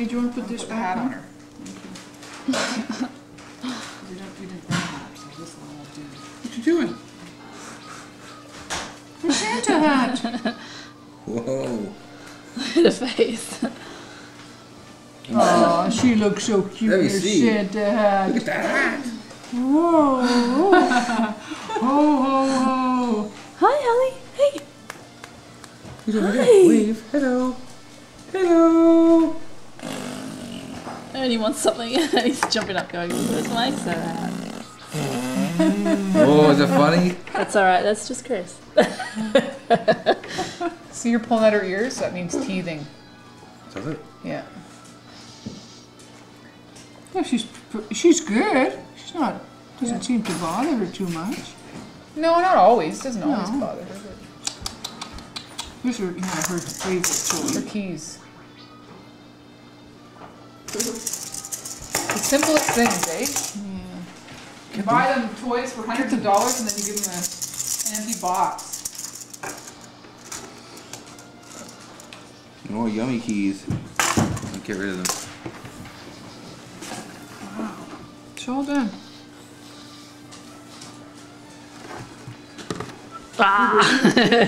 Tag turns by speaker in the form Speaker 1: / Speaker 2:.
Speaker 1: Amy, do you want to put this
Speaker 2: Put
Speaker 1: back
Speaker 2: hat on
Speaker 1: on?
Speaker 2: her. We didn't, we didn't bring a hat, so this one will do.
Speaker 1: What you doing? The Santa hat.
Speaker 3: Whoa.
Speaker 4: the face.
Speaker 1: Oh, she looks so cute
Speaker 3: Let
Speaker 1: in
Speaker 3: me
Speaker 1: her
Speaker 3: see.
Speaker 1: Santa hat.
Speaker 3: Look at that hat.
Speaker 1: Whoa. ho, ho, ho.
Speaker 4: Hi, Ellie. Hey.
Speaker 3: He's over
Speaker 4: Hi.
Speaker 3: there. Wave. Hello. Hello.
Speaker 4: And he wants something, and he's jumping up, going, "Where's my Santa hat?"
Speaker 3: Oh, is it funny?
Speaker 4: That's all right. That's just Chris.
Speaker 2: See, you're pulling out her ears, that means teething.
Speaker 3: Does it?
Speaker 2: Yeah.
Speaker 1: Yeah, she's she's good. She's not doesn't seem to bother her too much.
Speaker 2: No, not always. Doesn't always bother her.
Speaker 1: Here's her, yeah, her favorite
Speaker 2: But
Speaker 1: toy.
Speaker 2: her keys. The simplest things, eh?
Speaker 1: Yeah.
Speaker 2: You buy them toys for hundreds of dollars and then you give them a, an empty box.
Speaker 3: Oh, yummy keys. I'll get rid of them.
Speaker 1: It's all done.
Speaker 4: Ah.